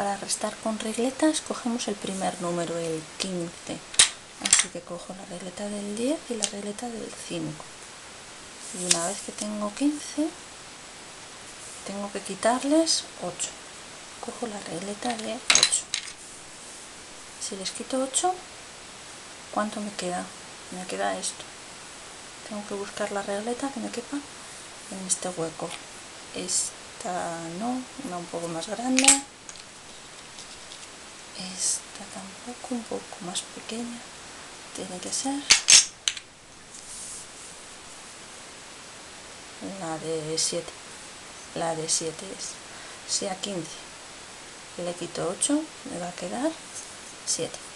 Para restar con regletas cogemos el primer número, el 15. Así que cojo la regleta del 10 y la regleta del 5. Y una vez que tengo 15, tengo que quitarles 8. Cojo la regleta de 8. Si les quito 8, ¿cuánto me queda? Me queda esto. Tengo que buscar la regleta que me quepa en este hueco. Esta no, una un poco más grande esta tampoco, un poco más pequeña. Tiene que ser la de 7 la de 7 es. Si a 15 le quito 8 me va a quedar 7